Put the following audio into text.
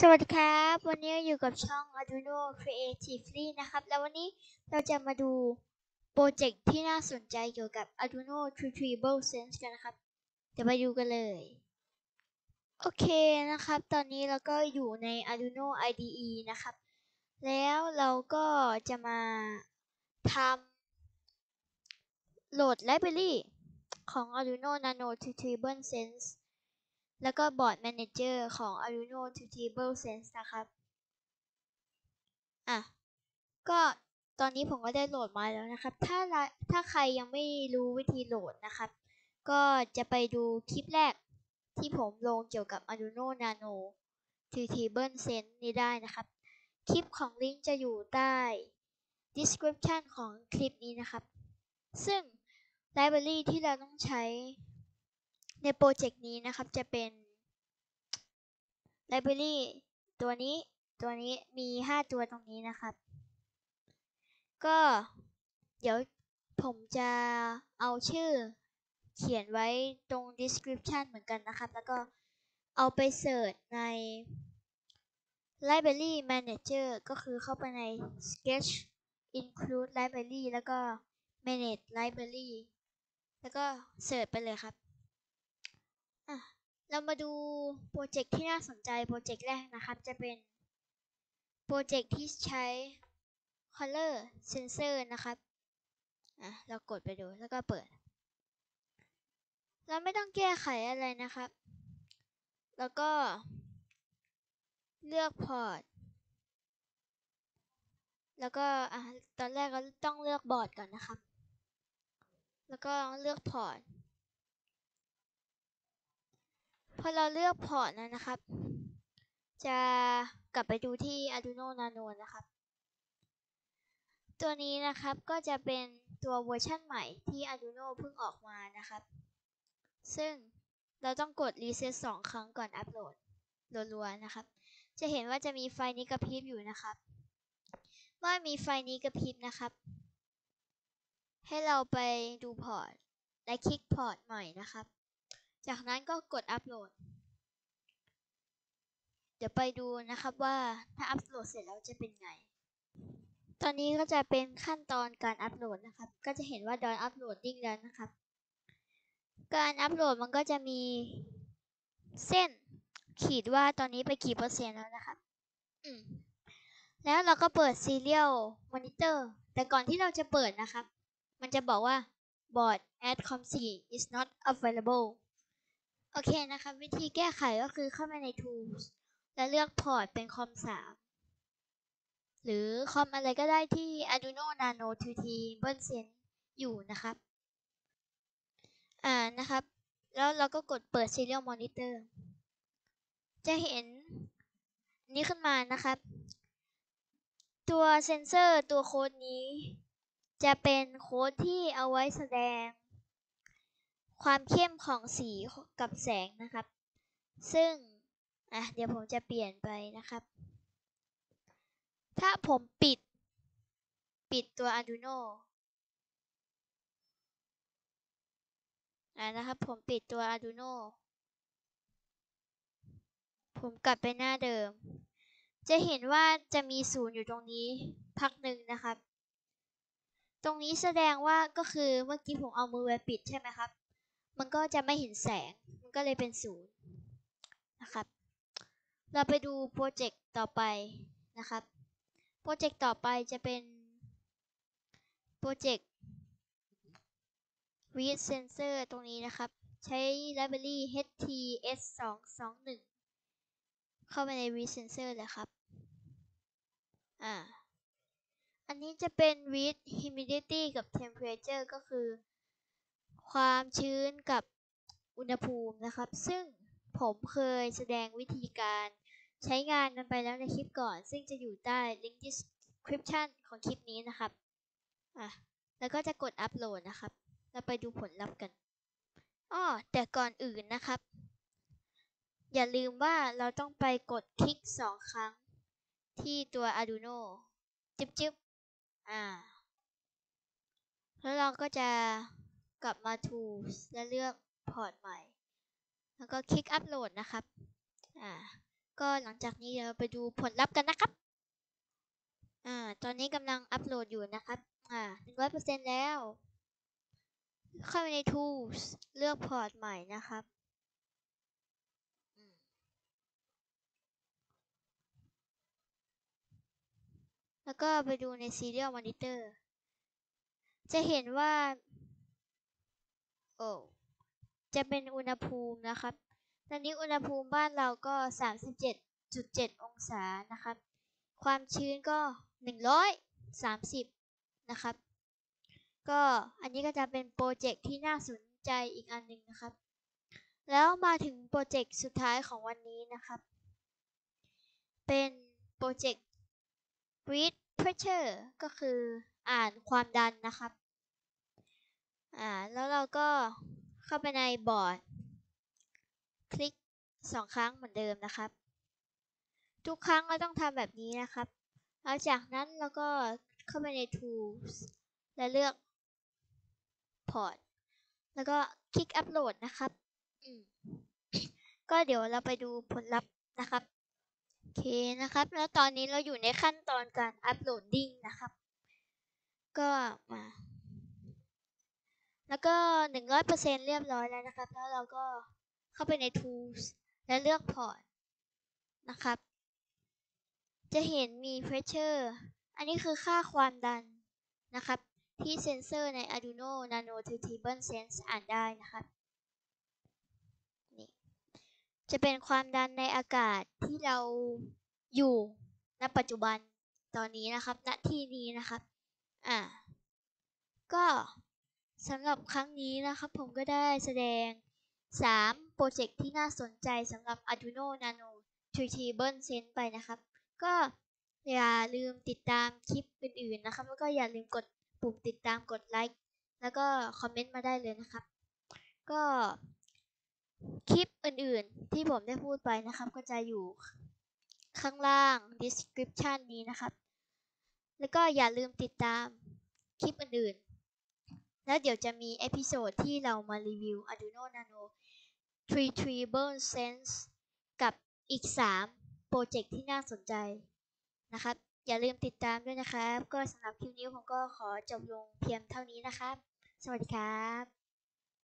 สวัสดีครับ วันนี้อยู่กับช่อง Arduino Creatively นะครับ แล้ววันนี้เราจะมาดูโปรเจกต์ที่น่าสนใจเกี่ยวกับ Arduino Retrieval Sense กันนะครับเดี๋ยวไปดูกันเลย โอเคนะครับ ตอนนี้เราก็อยู่ใน Arduino IDE นะครับ แล้วเราก็จะมาทำโหลด library ของ Arduino Nano Retrieval Sense แล้วก็บอร์ด Manager ของ Arduino Retrieval Sense นะครับ อะ ก็ตอนนี้ผมก็ได้โหลดมาแล้วนะครับ ถ้าถ้าใครยังไม่รู้วิธีโหลดนะครับ ก็จะไปดูคลิปแรกที่ผมลงเกี่ยวกับ Arduino Nano Retrieval Sense นี้ได้นะครับ คลิปของลิงก์จะอยู่ใต้ description ของคลิปนี้นะครับ ซึ่ง library ที่เราต้องใช้ ในโปรเจกต์นี้นะครับจะเป็น library ตัวนี้ตัวนี้มี 5 ตัวตรงนี้นะครับ ก็เดี๋ยวผมจะเอาชื่อเขียนไว้ตรง description เหมือนกันนะครับ แล้วก็เอาไปเสิร์ชใน library manager ก็คือเข้าไปใน sketch include library แล้วก็ manage library แล้วก็เสิร์ชไปเลยครับ เรามาดูโปรเจกต์ที่น่าสนใจโปรเจกต์แรกนะครับ จะเป็นโปรเจกต์ที่ใช้ color sensor นะครับ อะ เรากดไปดูแล้วก็เปิด เราไม่ต้องแก้ไขอะไรนะครับ แล้วก็เลือก port แล้วก็อะตอนแรกก็ต้องเลือกบอร์ดก่อนนะครับ แล้วก็เลือก port พอเราเลือก port แล้วนะครับ จะกลับไปดูที่ Arduino Nano นะครับ ตัวนี้นะครับก็จะเป็นตัวเวอร์ชันใหม่ที่ Arduino เพิ่งออกมานะครับ ซึ่งเราต้องกด reset 2ครั้งก่อนอัปโหลดรัวๆนะครับ จะเห็นว่าจะมีไฟนี้กระพริบอยู่นะครับ เมื่อมีไฟนี้กระพริบนะครับ ให้เราไปดู port และ click port ใหม่นะครับ จากนั้นก็กดอัปโหลด เดี๋ยวไปดูนะครับว่าถ้าอัปโหลดเสร็จแล้วจะเป็นไง ตอนนี้ก็จะเป็นขั้นตอนการอัปโหลดนะครับ ก็จะเห็นว่า done uploading แล้วนะครับ การอัปโหลดมันก็จะมีเส้นขีดว่าตอนนี้ไปกี่เปอร์เซ็นต์แล้วนะครับ อืมแล้วเราก็เปิด Serial Monitor แต่ก่อนที่เราจะเปิดนะครับ มันจะบอกว่า board at com4 is not available โอเคนะครับวิธีแก้ไขก็คือเข้ามาใน tools และเลือกพอร์ตเป็นคอม3หรือคอมอะไรก็ได้ที่ Arduino Nano 2T บิ้ลเซนอยู่นะครับ อ่านะครับ แล้วเราก็กดเปิด Serial Monitor จะเห็นนี้ขึ้นมานะครับ ตัวเซนเซอร์ตัวโค้ดนี้ จะเป็นโค้ดที่เอาไว้แสดง ความเข้มของสีกับแสงนะครับ ซึ่งอะเดี๋ยวผมจะเปลี่ยนไปนะครับ ถ้าผมปิด ปิดตัว Arduino อะนะครับ ผมปิดตัว Arduino ผมกลับไปหน้าเดิม จะเห็นว่าจะมีศูนย์อยู่ตรงนี้พักหนึ่งนะครับ ตรงนี้แสดงว่าก็คือเมื่อกี้ผมเอามือไปปิดใช่ไหมครับ มันก็จะไม่เห็นแสง มันก็เลยเป็นศูนย์นะครับ เราไปดูโปรเจกต์ต่อไปนะครับ โปรเจกต์ต่อไปจะเป็นโปรเจกต์ read sensor ตรงนี้นะครับ ใช้ library HTS221 เข้าไปใน read sensor เลยครับ อ่า อันนี้จะเป็น read humidity กับ temperature ก็คือ ความชื้นกับอุณหภูมินะครับ ซึ่งผมเคยแสดงวิธีการใช้งานมันไปแล้วในคลิปก่อน ซึ่งจะอยู่ใต้ link description ของคลิปนี้นะครับอะแล้วก็จะกดอัปโหลดนะครับ เราไปดูผลลัพธ์กันอ้อแต่ก่อนอื่นนะครับ อย่าลืมว่าเราต้องไปกดคลิกสองครั้ง ที่ตัว Arduino จิ๊บจิ๊บอ่า แล้วเราก็จะ กลับมา Tools และเลือก port ใหม่ แล้วก็ click upload นะครับ อ่า ก็หลังจากนี้เราไปดูผลลัพธ์กันนะครับ อ่า ตอนนี้กำลังอัปโหลดอยู่นะครับ อ่าหนึ่งร้อยเปอร์เซ็นต์แล้ว เข้าไปใน tools เลือก port ใหม่นะครับแล้วก็ไปดูใน serial monitor จะเห็นว่า จะเป็นอุณหภูมินะครับ ตอนนี้อุณหภูมิบ้านเราก็ 37.7 องศานะครับ ความชื้นก็ 130 นะครับ ก็อันนี้ก็จะเป็นโปรเจกต์ที่น่าสนใจอีกอันหนึ่งนะครับ แล้วมาถึงโปรเจกต์สุดท้ายของวันนี้นะครับ เป็นโปรเจกต์ read pressure ก็คืออ่านความดันนะครับ อ่า แล้วเราก็เข้าไปในบอร์ด คลิกสองครั้งเหมือนเดิมนะครับ ทุกครั้งเราต้องทำแบบนี้นะครับหลังจากนั้นเราก็เข้าไปใน tools และเลือก port แล้วก็คลิกอัปโหลดนะครับอืมก็เดี๋ยวเราไปดูผลลัพธ์นะครับโอเคนะครับ แล้วตอนนี้เราอยู่ในขั้นตอนการอัปโหลดดิ้งนะครับ ก็มา แล้วก็หนึ่งร้อยเปอร์เซ็นเรียบร้อยแล้วนะครับ แล้วเราก็เข้าไปใน tools และเลือก port นะครับ จะเห็นมี pressure อันนี้คือค่าความดันนะครับ ที่เซนเซอร์ใน Arduino Nano Tunable Sense อ่านได้นะครับนี่จะเป็นความดันในอากาศที่เราอยู่ณปัจจุบันตอนนี้นะครับ ณที่นี้นะครับ อ่า ก็ สำหรับครั้งนี้นะครับผมก็ได้แสดง 3 โปรเจกต์ที่น่าสนใจสำหรับ Arduino Nano Tunable Sense ไปนะครับ ก็อย่าลืมติดตามคลิปอื่นๆนะครับ แล้วก็อย่าลืมกดปุ่มติดตามกดไลค์แล้วก็ comment มาได้เลยนะครับ ก็คลิปอื่นๆที่ผมได้พูดไปนะครับ ก็จะอยู่ข้างล่าง description นี้นะครับ แล้วก็อย่าลืมติดตามคลิปอื่นๆ แล้วเดี๋ยวจะมี episode ที่เรามา review Arduino Nano 33 BLE Sense กับอีก 3 project ที่น่าสนใจนะครับ อย่าลืมติดตามด้วยนะครับ ก็สำหรับคลิปนี้ผมก็ขอจบลงเพียงเท่านี้นะครับ สวัสดีครับ